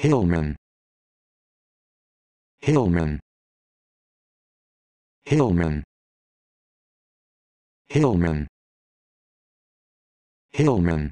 Hillman. Hillman. Hillman. Hillman. Hillman.